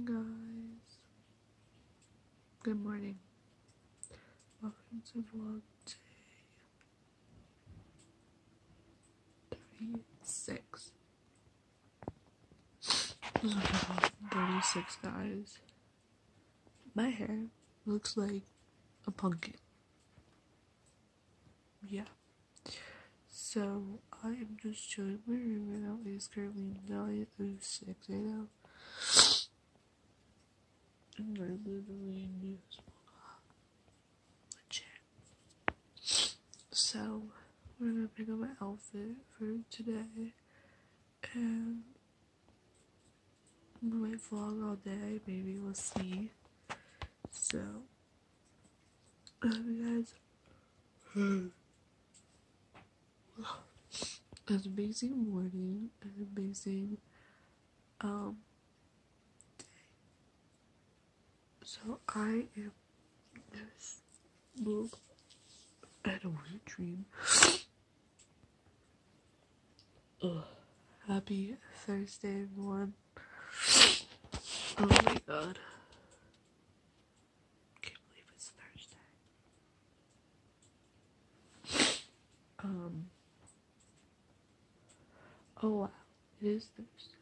morning, guys. Good morning. Welcome to vlog day 36. 36, guys. My hair looks like a pumpkin. Yeah. So, I am just chilling in my room right now. It is currently 9.06 right now. And I literally up. Legit. So, we're gonna pick up my outfit for today. And we might vlog all day. Maybe we'll see. So, I hope you guys an amazing morning, an amazing um day. So I am just woke had a weird dream. Ugh. Happy Thursday, everyone. Oh my god. Can't believe it's Thursday. Um Oh wow, it is Thursday.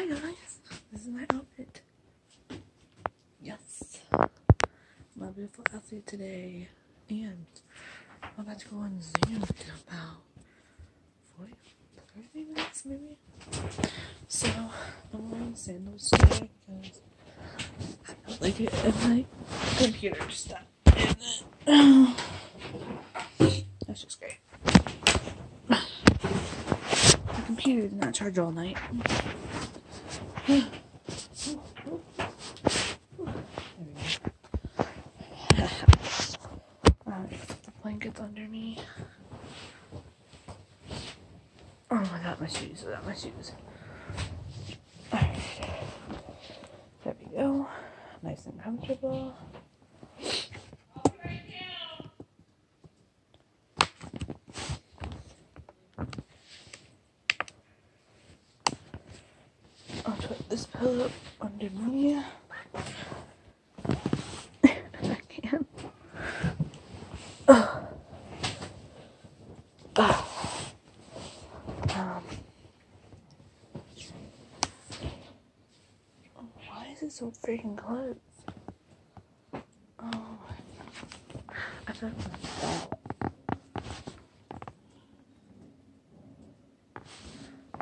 Hi guys, this is my outfit. Yes, my beautiful outfit today, and I'm about to go on Zoom in about 40, 30 minutes maybe. So I'm wearing sandals today because I don't like it, and my computer stopped. That's just great. My computer did not charge all night. Alright, put the blankets under me. Oh, I got my shoes. without my shoes. Alright. There we go. Nice and comfortable. I'll put this pillow under me. I can. Ugh. Ugh. Um, why is it so freaking close? Oh, I was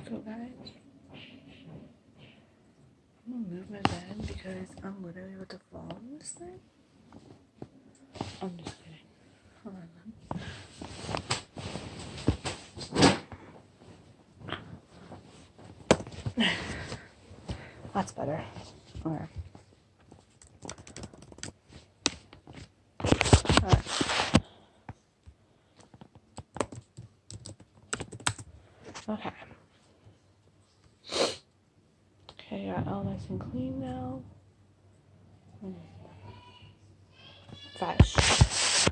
So guys, I'm gonna move my bed because I'm literally about to fall on this thing. I'm just kidding. Hold on. then. That's better. Alright. Okay. Okay, got all nice and clean now. Fresh.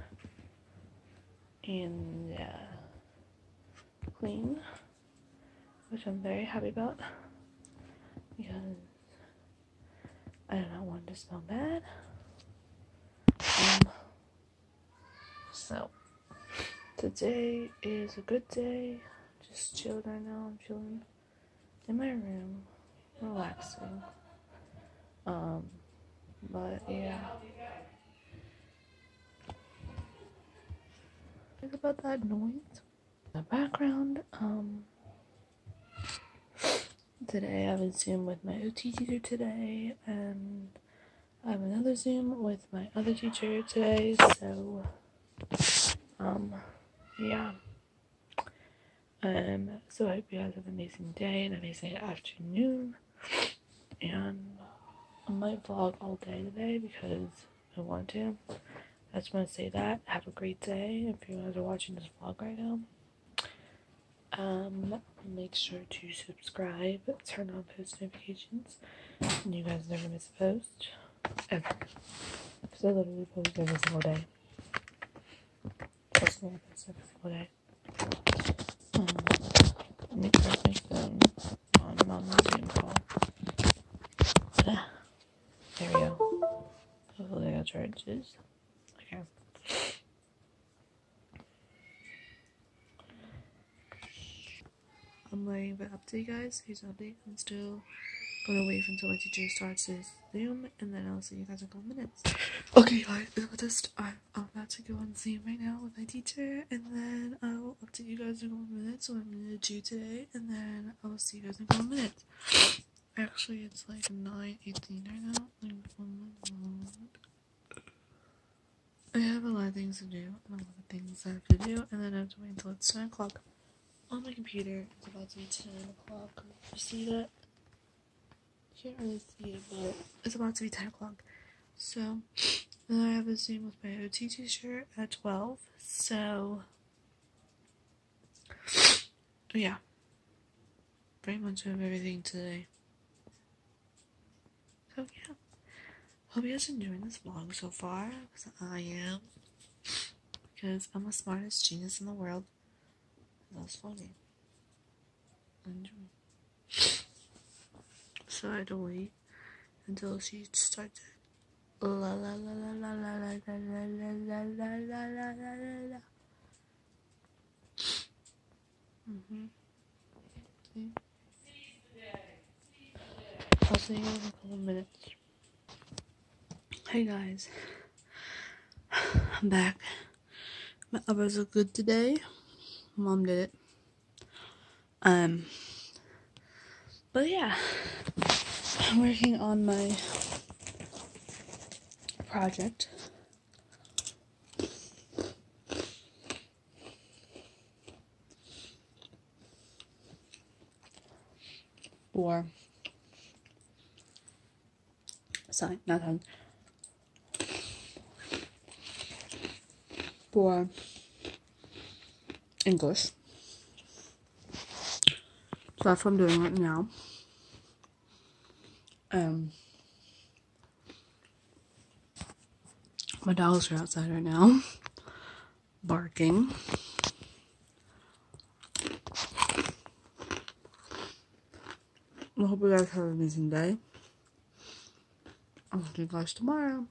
And uh, clean. Which I'm very happy about. Because I do not want to smell bad. Um, so today is a good day. Just chilled right now. I'm chilling in my room, relaxing. Um, but yeah. Think about that noise. The background. Um, today I have a Zoom with my OT teacher today, and I have another Zoom with my other teacher today. So, um, yeah. Um, so I hope you guys have an amazing day, and an amazing afternoon, and I might vlog all day today because I want to. I just want to say that. Have a great day if you guys are watching this vlog right now. Um, make sure to subscribe, turn on post notifications, and you guys never miss a post. Ever. Because I literally post every single day. Post every single day. Niklas Wickström har en man. There we go. Hopefully I tried to Okay. I'm waiting for update guys. Here's an update. I'm still gonna wait until my teacher starts his Zoom, and then I'll see you guys in a couple minutes. Okay, guys, I'm just I'm, I'm about to go on Zoom right now with my teacher, and then I'll update you guys in a couple minutes what I'm gonna do today, and then I'll see you guys in a couple minutes. Actually, it's like 9:18 right now. Like, oh my god. I have a lot of things to do, and a lot of things I have to do, and then I have to wait until it's 10 o'clock on my computer. It's about to be 10 o'clock. You see that? Can't really see it, but it's about to be 10 o'clock. So, then I have a Zoom with my OT teacher at 12. So, yeah. Pretty much have everything today. So, yeah. Hope you guys are enjoying this vlog so far, because I am. Because I'm the smartest genius in the world. That's funny. Enjoy. To wait until she starts. La la la la la la la la la la la la la la la la la. Mhm. See? see you in a couple minutes. Hey guys, I'm back. My hours are good today. Mom did it. Um, but yeah, I'm working on my project. For sorry, not home. For English. So that's what I'm doing right now. Um, my dogs are outside right now, barking. I hope you guys have an amazing day. I'll see you guys tomorrow.